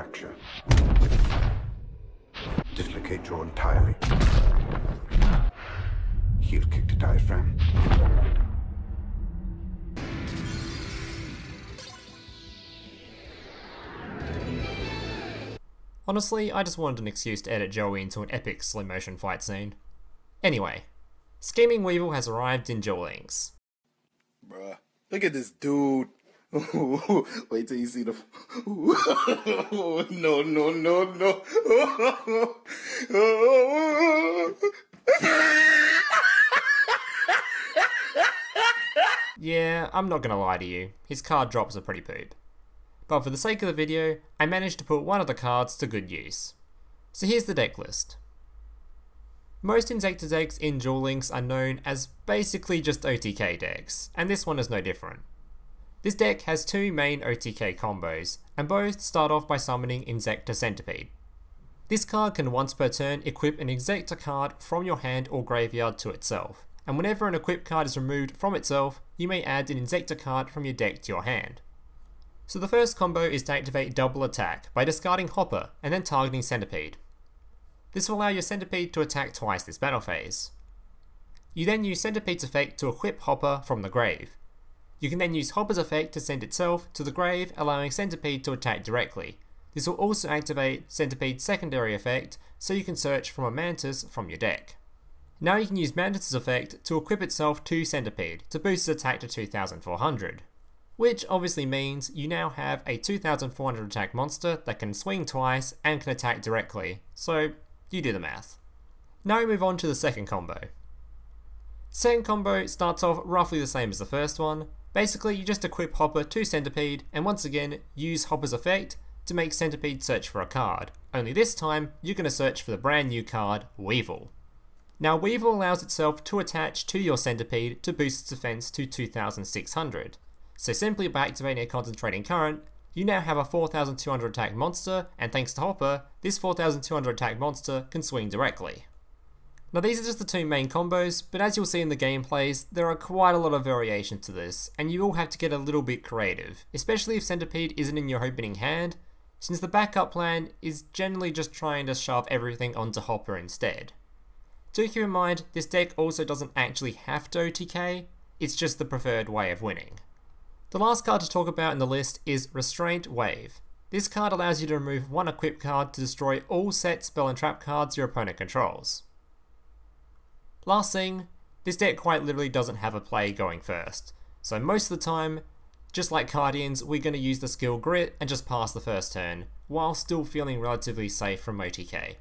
fracture. Dislocate jaw entirely. Heel kick to diaphragm. Honestly, I just wanted an excuse to edit Joey into an epic slow motion fight scene. Anyway, Scheming Weevil has arrived in Duel Links. Bruh, look at this dude. Wait till you see the. no, no, no, no. Yeah, I'm not gonna lie to you, his card drops are pretty poop. But for the sake of the video, I managed to put one of the cards to good use. So here's the deck list. Most Inzektor decks in Duel Links are known as basically just OTK decks, and this one is no different. This deck has two main OTK combos, and both start off by summoning Inzektor Centipede. This card can once per turn equip an Inzektor card from your hand or graveyard to itself, and whenever an equipped card is removed from itself, you may add an Inzektor card from your deck to your hand. So the first combo is to activate double attack by discarding Hopper and then targeting Centipede. This will allow your Centipede to attack twice this battle phase. You then use Centipede's effect to equip Hopper from the grave. You can then use Hopper's effect to send itself to the grave, allowing Centipede to attack directly. This will also activate Centipede's secondary effect, so you can search from a Mantis from your deck. Now you can use Mantis' effect to equip itself to Centipede to boost its attack to 2400. Which obviously means you now have a 2400 attack monster that can swing twice and can attack directly, so you do the math. Now we move on to the second combo. Second combo starts off roughly the same as the first one. Basically, you just equip Hopper to Centipede and once again use Hopper's effect to make Centipede search for a card. Only this time, you're going to search for the brand new card, Weevil. Now Weevil allows itself to attach to your Centipede to boost its defense to 2600. So simply by activating a concentrating current, you now have a 4200 attack monster, and thanks to Hopper, this 4200 attack monster can swing directly. Now these are just the two main combos, but as you'll see in the gameplays, there are quite a lot of variations to this, and you will have to get a little bit creative, especially if Centipede isn't in your opening hand, since the backup plan is generally just trying to shove everything onto Hopper instead. Do keep in mind, this deck also doesn't actually have to OTK, it's just the preferred way of winning. The last card to talk about in the list is Restraint Wave. This card allows you to remove one equipped card to destroy all set spell and trap cards your opponent controls. Last thing, this deck quite literally doesn't have a play going first, so most of the time, just like Cardians, we're going to use the skill Grit and just pass the first turn, while still feeling relatively safe from OTK.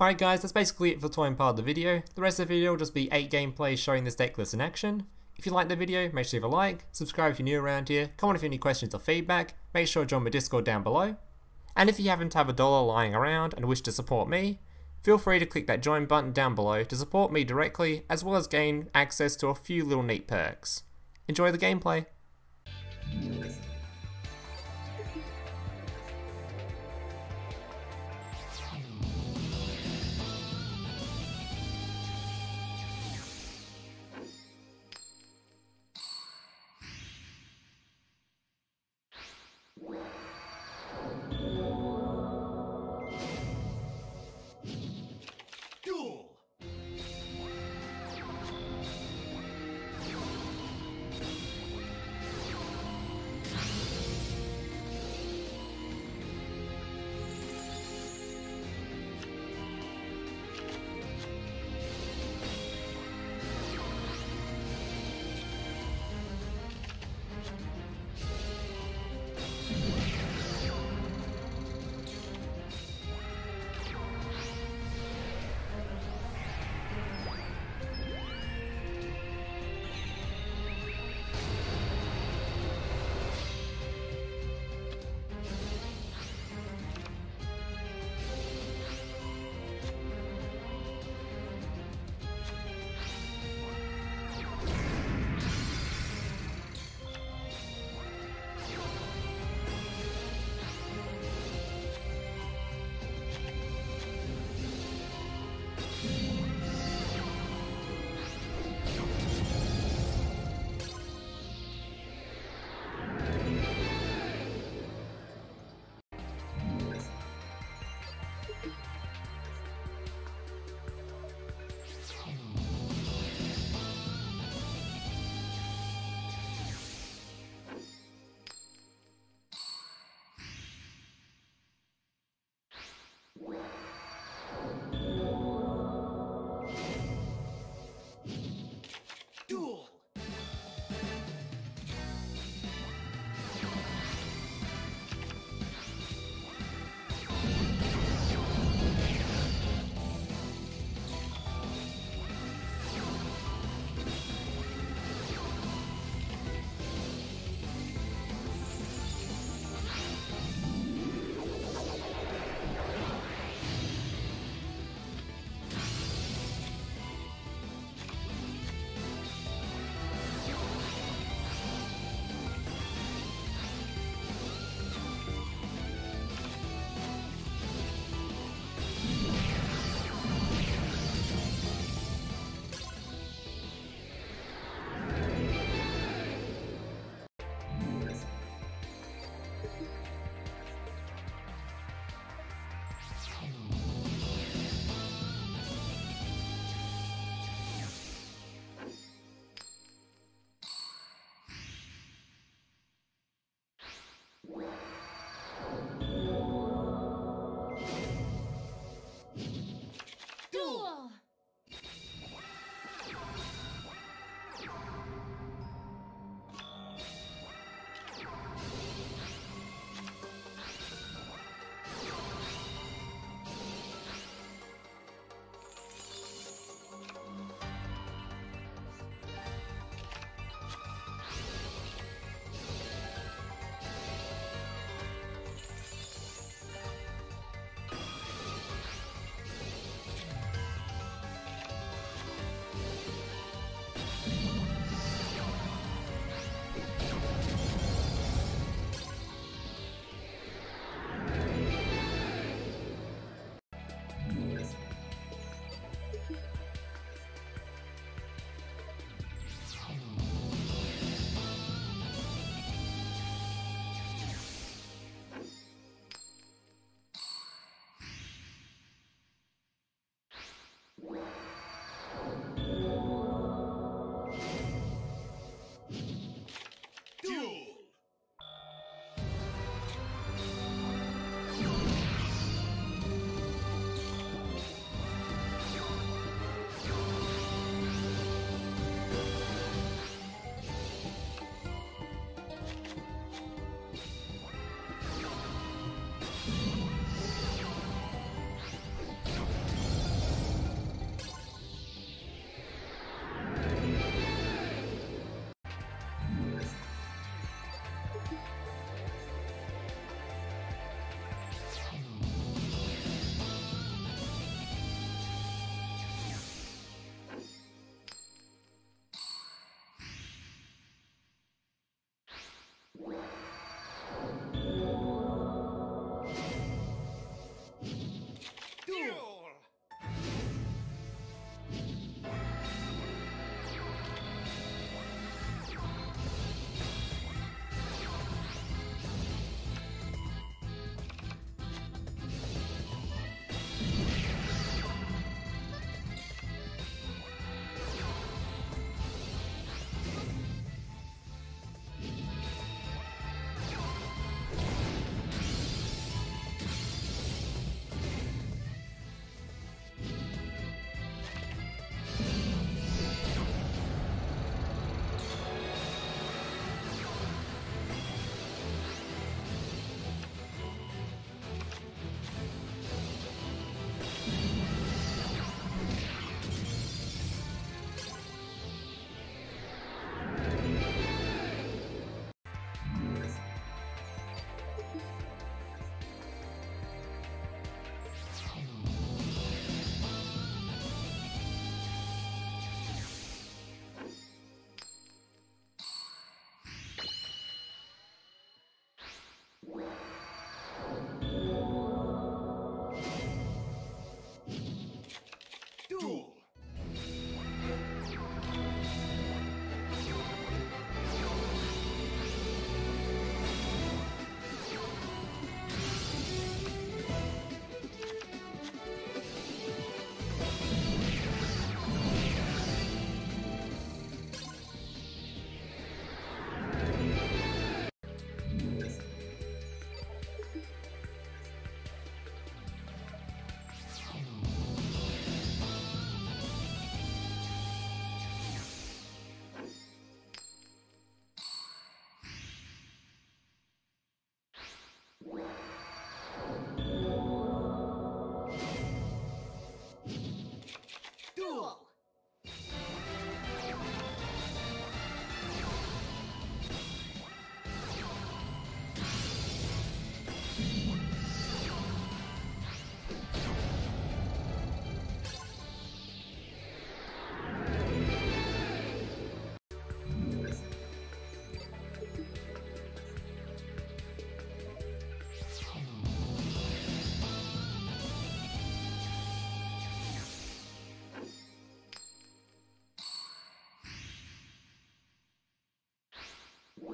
Alright guys, that's basically it for the toying part of the video. The rest of the video will just be 8 gameplays showing this deck list in action. If you liked the video, make sure you leave a like, subscribe if you're new around here, comment if you have any questions or feedback, make sure to join my Discord down below. And if you happen to have a dollar lying around and wish to support me, feel free to click that join button down below to support me directly as well as gain access to a few little neat perks. Enjoy the gameplay!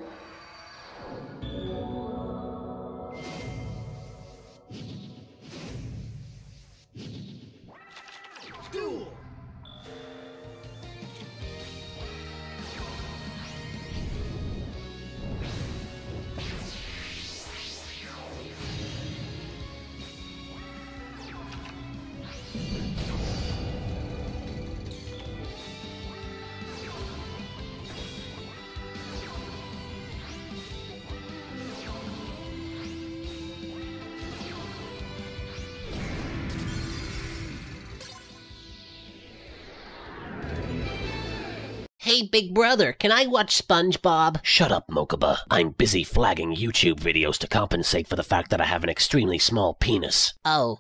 you. Hey, big brother, can I watch SpongeBob? Shut up, Mokuba. I'm busy flagging YouTube videos to compensate for the fact that I have an extremely small penis. Oh,